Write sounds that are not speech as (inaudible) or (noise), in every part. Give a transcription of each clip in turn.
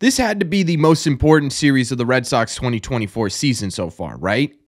This had to be the most important series of the Red Sox 2024 season so far, right?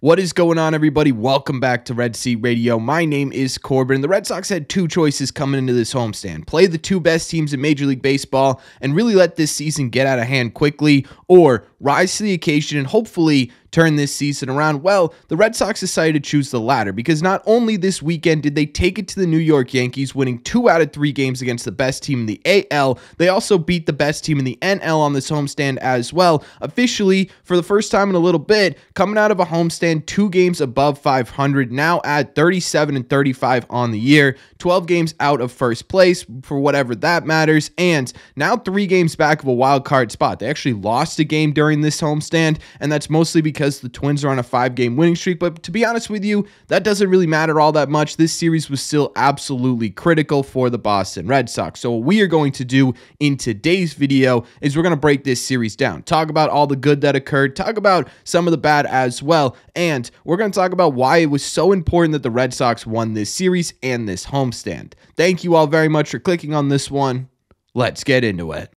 What is going on, everybody? Welcome back to Red Seat Radio. My name is Corbin. The Red Sox had two choices coming into this homestand play the two best teams in Major League Baseball and really let this season get out of hand quickly, or rise to the occasion and hopefully turn this season around? Well, the Red Sox decided to choose the latter because not only this weekend did they take it to the New York Yankees, winning two out of three games against the best team in the AL, they also beat the best team in the NL on this homestand as well. Officially, for the first time in a little bit, coming out of a homestand, two games above 500, now at 37 and 35 on the year, 12 games out of first place for whatever that matters, and now three games back of a wild card spot. They actually lost a game during this homestand, and that's mostly because because the Twins are on a five game winning streak. But to be honest with you, that doesn't really matter all that much. This series was still absolutely critical for the Boston Red Sox. So, what we are going to do in today's video is we're going to break this series down, talk about all the good that occurred, talk about some of the bad as well, and we're going to talk about why it was so important that the Red Sox won this series and this homestand. Thank you all very much for clicking on this one. Let's get into it.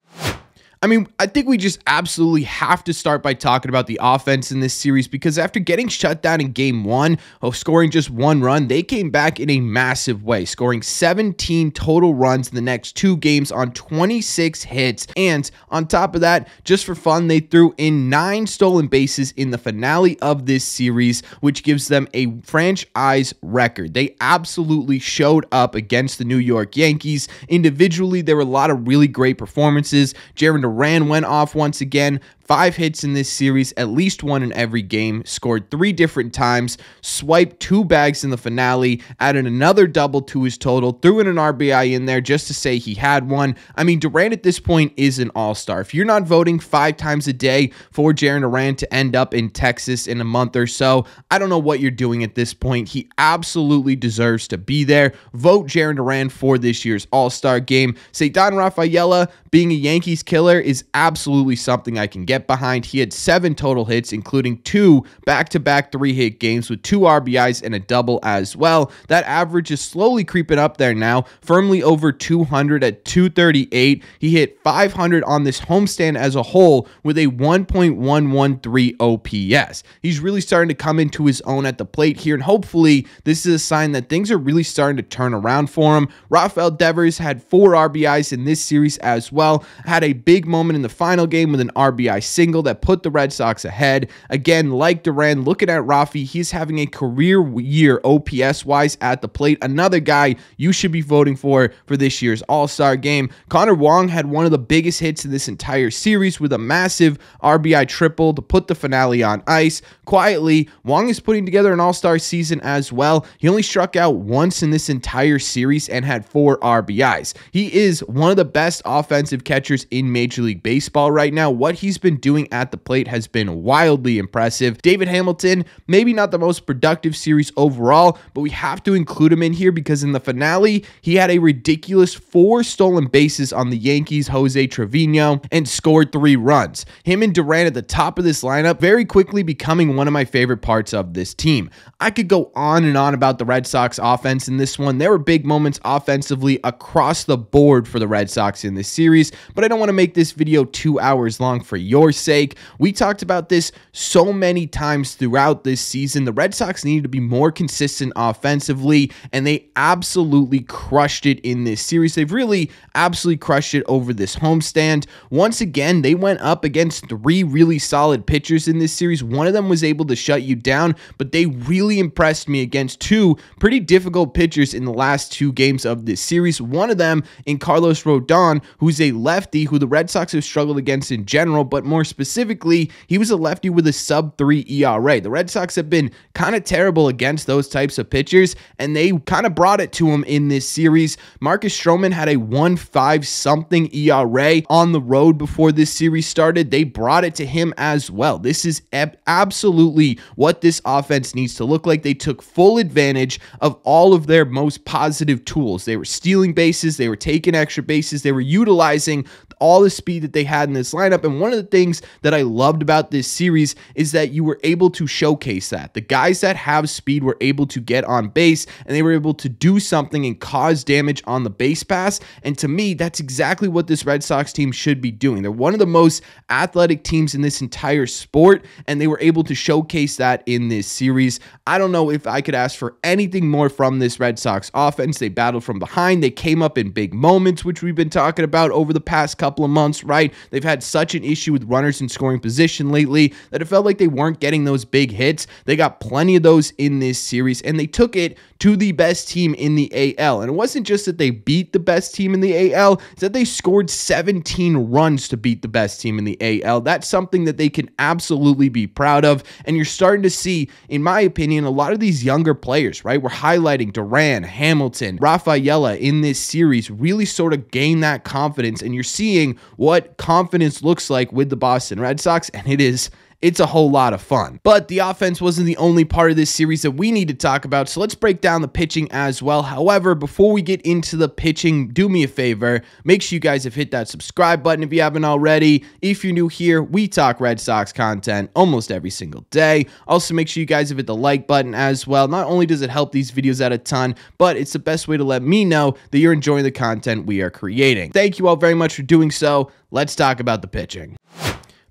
I mean, I think we just absolutely have to start by talking about the offense in this series because after getting shut down in game one of scoring just one run, they came back in a massive way, scoring 17 total runs in the next two games on 26 hits. And on top of that, just for fun, they threw in nine stolen bases in the finale of this series, which gives them a franchise record. They absolutely showed up against the New York Yankees. Individually, there were a lot of really great performances. Jarren Duran went off once again, five hits in this series, at least one in every game, scored three different times, swiped two bags in the finale, added another double to his total, threw in an RBI in there just to say he had one. I mean, Duran at this point is an all star. If you're not voting five times a day for Jarren Duran to end up in Texas in a month or so, I don't know what you're doing at this point. He absolutely deserves to be there. Vote Jarren Duran for this year's all star game. Ceddanne Rafaela being a Yankees killer is absolutely something I can get get behind. He had seven total hits, including two back to back three hit games with two RBIs and a double as well. That average is slowly creeping up there now, firmly over 200 at 238. He hit 500 on this homestand as a whole with a 1.113 OPS. He's really starting to come into his own at the plate here, and hopefully, this is a sign that things are really starting to turn around for him. Rafael Devers had four RBIs in this series as well, had a big moment in the final game with an RBI single that put the Red Sox ahead. Again, like Duran, looking at Rafi, he's having a career year OPS wise at the plate. Another guy you should be voting for for this year's All Star game. Connor Wong had one of the biggest hits in this entire series with a massive RBI triple to put the finale on ice. Quietly, Wong is putting together an All Star season as well. He only struck out once in this entire series and had four RBIs. He is one of the best offensive catchers in Major League Baseball right now. What he's been doing at the plate has been wildly impressive. David Hamilton, maybe not the most productive series overall, but we have to include him in here because in the finale, he had a ridiculous four stolen bases on the Yankees' Jose Trevino and scored three runs. Him and Duran at the top of this lineup, very quickly becoming one of my favorite parts of this team. I could go on and on about the Red Sox offense in this one. There were big moments offensively across the board for the Red Sox in this series, but I don't want to make this video two hours long for your sake. We talked about this so many times throughout this season. The Red Sox needed to be more consistent offensively, and they absolutely crushed it in this series. They've really absolutely crushed it over this homestand. Once again, they went up against three really solid pitchers in this series. One of them was able to shut you down, but they really impressed me against two pretty difficult pitchers in the last two games of this series. One of them in Carlos Rodon, who's a lefty who the Red Sox have struggled against in general, but more specifically, he was a lefty with a sub 3 ERA. The Red Sox have been kind of terrible against those types of pitchers, and they kind of brought it to him in this series. Marcus Stroman had a 1 5 something ERA on the road before this series started. They brought it to him as well. This is absolutely what this offense needs to look like. They took full advantage of all of their most positive tools. They were stealing bases, they were taking extra bases, they were utilizing all the speed that they had in this lineup. And one of the things that I loved about this series is that you were able to showcase that. The guys that have speed were able to get on base and they were able to do something and cause damage on the base pass. And to me, that's exactly what this Red Sox team should be doing. They're one of the most athletic teams in this entire sport, and they were able to showcase that in this series. I don't know if I could ask for anything more from this Red Sox offense. They battled from behind, they came up in big moments, which we've been talking about over the past couple of months, right? They've had such an issue with runners in scoring position lately that it felt like they weren't getting those big hits. They got plenty of those in this series, and they took it to the best team in the AL. And it wasn't just that they beat the best team in the AL, it's that they scored 17 runs to beat the best team in the AL. That's something that they can absolutely be proud of. And you're starting to see, in my opinion, a lot of these younger players, right? We're highlighting Duran, Hamilton, Rafaela in this series really sort of gain that confidence. And you're seeing what confidence looks like with the Boston Red Sox. And it is it's a whole lot of fun. But the offense wasn't the only part of this series that we need to talk about, so let's break down the pitching as well. However, before we get into the pitching, do me a favor, make sure you guys have hit that subscribe button if you haven't already. If you're new here, we talk Red Sox content almost every single day. Also, make sure you guys have hit the like button as well. Not only does it help these videos out a ton, but it's the best way to let me know that you're enjoying the content we are creating. Thank you all very much for doing so. Let's talk about the pitching.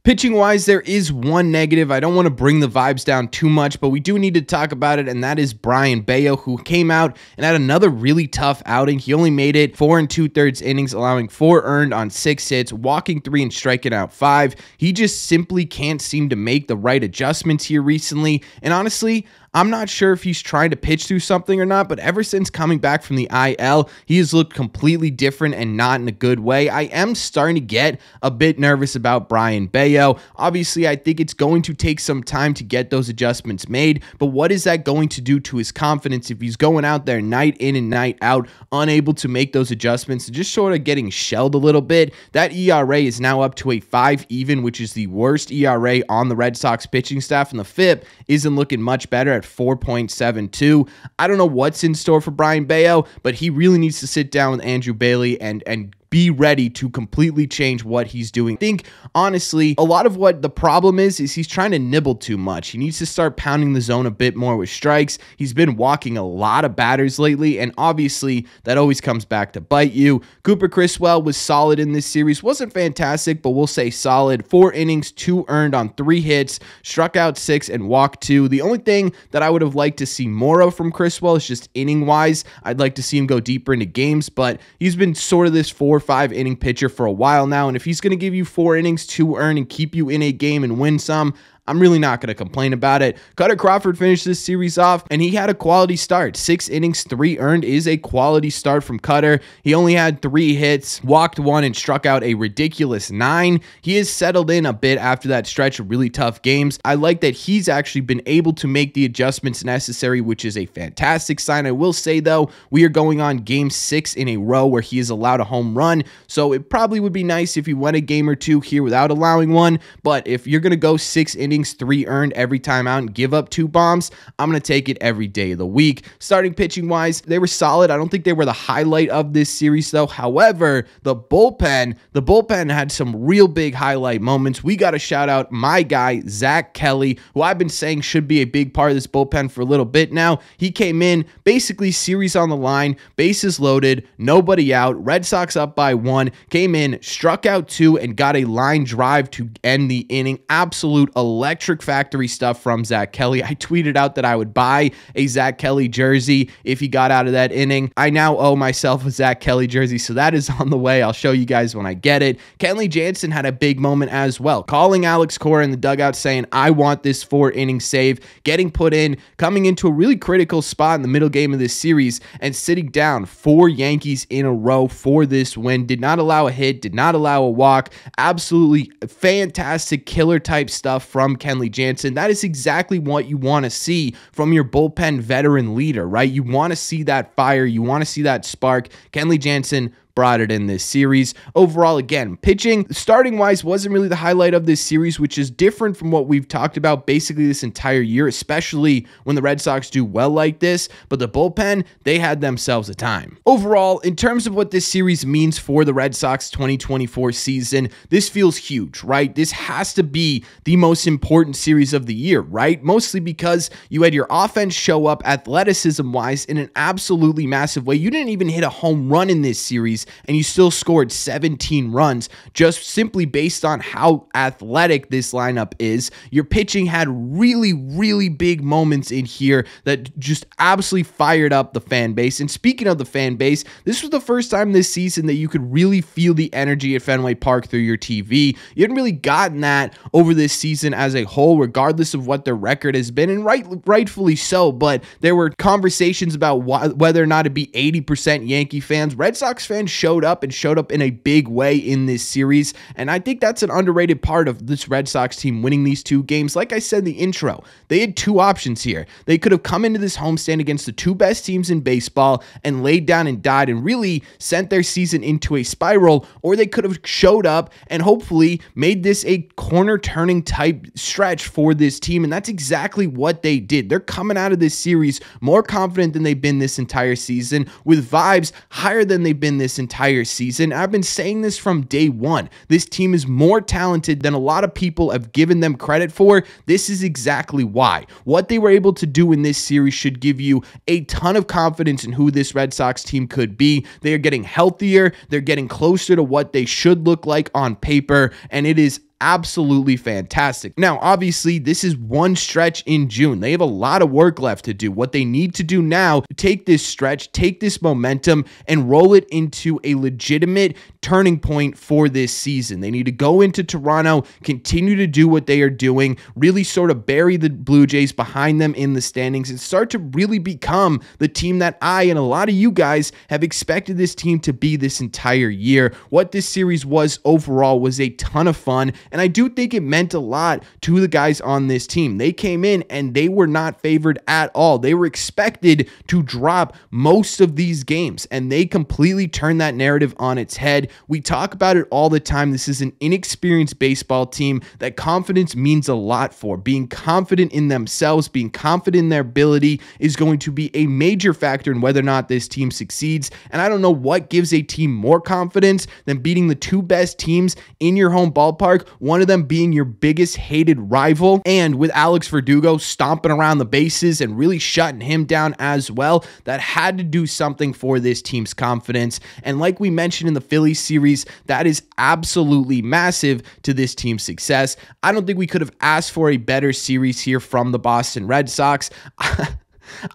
Pitching wise, there is one negative. I don't want to bring the vibes down too much, but we do need to talk about it, and that is Brayan Bello, who came out and had another really tough outing. He only made it four and two thirds innings, allowing four earned on six hits, walking three and striking out five. He just simply can't seem to make the right adjustments here recently. And honestly, I'm not sure if he's trying to pitch through something or not, but ever since coming back from the IL, he has looked completely different and not in a good way. I am starting to get a bit nervous about Brayan Bello. Obviously, I think it's going to take some time to get those adjustments made, but what is that going to do to his confidence if he's going out there night in and night out, unable to make those adjustments, just sort of getting shelled a little bit? That ERA is now up to a five even, which is the worst ERA on the Red Sox pitching staff, and the FIP isn't looking much better at 4.72. I don't know what's in store for Brayan Bello, but he really needs to sit down with Andrew Bailey and and be ready to completely change what he's doing. I think honestly, a lot of what the problem is is he's trying to nibble too much. He needs to start pounding the zone a bit more with strikes. He's been walking a lot of batters lately, and obviously that always comes back to bite you. Cooper Criswell was solid in this series. Wasn't fantastic, but we'll say solid. Four innings, two earned on three hits, struck out six and walked two. The only thing that I would have liked to see more of from Criswell is just inning wise. I'd like to see him go deeper into games, but he's been sort of this four four, five inning pitcher for a while now. And if he's going to give you four innings, to earn, and keep you in a game and win some, I'm really not going to complain about it. Kutter Crawford finished this series off, and he had a quality start. Six innings, three earned is a quality start from Kutter. He only had three hits, walked one, and struck out a ridiculous nine. He has settled in a bit after that stretch of really tough games. I like that he's actually been able to make the adjustments necessary, which is a fantastic sign. I will say, though, we are going on game six in a row where he has allowed a home run, so it probably would be nice if he went a game or two here without allowing one. But if you're going to go six innings, innings, three earned every time out, and give up two bombs, I'm going to take it every day of the week. Starting pitching wise, they were solid. I don't think they were the highlight of this series, though. However, the bullpen, the bullpen had some real big highlight moments. We got to shout out my guy, Zack Kelly, who I've been saying should be a big part of this bullpen for a little bit now. He came in basically series on the line, bases loaded, nobody out, Red Sox up by one, came in, struck out two, and got a line drive to end the inning. Absolute 11 electric factory stuff from Zack Kelly. I tweeted out that I would buy a Zack Kelly jersey if he got out of that inning. I now owe myself a Zack Kelly jersey, so that is (laughs) on the way. I'll show you guys when I get it. Kenley Jansen had a big moment as well, calling Alex Cora in the dugout saying, I want this four inning save, getting put in, coming into a really critical spot in the middle game of this series, and sitting down four Yankees in a row for this win. Did not allow a hit, did not allow a walk. Absolutely fantastic killer type stuff from Kenley Jansen. That is exactly what you want to see from your bullpen veteran leader, right? You want to see that fire, you want to see that spark. Kenley Jansen brought it in this series. Overall, again, pitching, starting wise, wasn't really the highlight of this series, which is different from what we've talked about basically this entire year, especially when the Red Sox do well like this. But the bullpen, they had themselves a time. Overall, in terms of what this series means for the Red Sox 2024 season, this feels huge, right? This has to be the most important series of the year, right? Mostly because you had your offense show up athleticism wise in an absolutely massive way. You didn't even hit a home run in this series, and you still scored 17 runs just simply based on how athletic this lineup is. Your pitching had really, really big moments in here that just absolutely fired up the fan base. And speaking of the fan base, this was the first time this season that you could really feel the energy at Fenway Park through your TV. You hadn't really gotten that over this season as a whole, regardless of what their record has been, and right, rightfully so. But there were conversations about wh- whether or not to be 80% Yankee fans. Red Sox fans showed up and showed up in a big way in this series, and I think that's an underrated part of this Red Sox team winning these two games. Like I said in the intro, they had two options here. They could have come into this homestand against the two best teams in baseball and laid down and died and really sent their season into a spiral, or they could have showed up and hopefully made this a corner turning type stretch for this team. And that's exactly what they did. They're coming out of this series more confident than they've been this entire season, with vibes higher than they've been this entire season. I've been saying this from day one. This team is more talented than a lot of people have given them credit for. This is exactly why. What they were able to do in this series should give you a ton of confidence in who this Red Sox team could be. They are getting healthier, they're getting closer to what they should look like on paper, and it is absolutely fantastic. Now, obviously, this is one stretch in June. They have a lot of work left to do. What they need to do now, take this stretch, take this momentum, and roll it into a legitimate turning point for this season. They need to go into Toronto, continue to do what they are doing, really sort of bury the Blue Jays behind them in the standings, and start to really become the team that I and a lot of you guys have expected this team to be this entire year. What this series was overall was a ton of fun. And I do think it meant a lot to the guys on this team. They came in and they were not favored at all. They were expected to drop most of these games, and they completely turned that narrative on its head. We talk about it all the time. This is an inexperienced baseball team that confidence means a lot for. Being confident in themselves, being confident in their ability is going to be a major factor in whether or not this team succeeds. And I don't know what gives a team more confidence than beating the two best teams in your home ballpark one of them being your biggest hated rival. And with Alex Verdugo stomping around the bases and really shutting him down as well, that had to do something for this team's confidence. And like we mentioned in the Phillies series, that is absolutely massive to this team's success. I don't think we could have asked for a better series here from the Boston Red Sox. (laughs)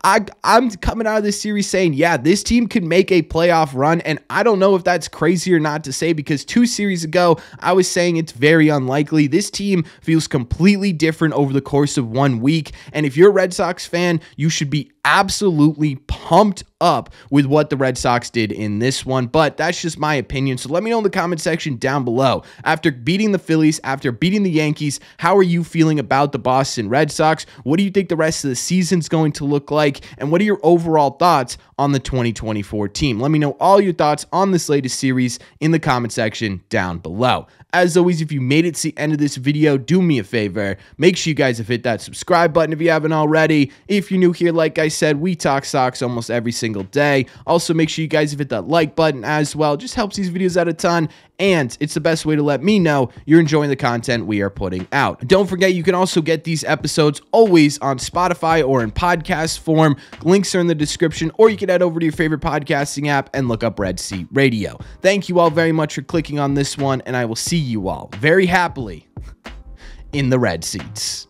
I, I'm coming out of this series saying, yeah, this team could make a playoff run. And I don't know if that's crazy or not to say because two series ago, I was saying it's very unlikely. This team feels completely different over the course of one week. And if you're a Red Sox fan, you should be absolutely pumped up with what the Red Sox did in this one, but that's just my opinion. So let me know in the comment section down below. After beating the Phillies, after beating the Yankees, how are you feeling about the Boston Red Sox? What do you think the rest of the season's going to look like? And what are your overall thoughts on the 2024 team? Let me know all your thoughts on this latest series in the comment section down below. As always, if you made it to the end of this video, do me a favor. Make sure you guys have hit that subscribe button if you haven't already. If you're new here, like I said, we talk Sox almost every single day. Also, make sure you guys hit that like button as well. Just helps these videos out a ton and it's the best way to let me know you're enjoying the content we are putting out. Don't forget, you can also get these episodes always on Spotify or in podcast form. Links are in the description, or you can head over to your favorite podcasting app and look up Red Seat Radio. Thank you all very much for clicking on this one, and I will see you all very happily (laughs) in the red seats.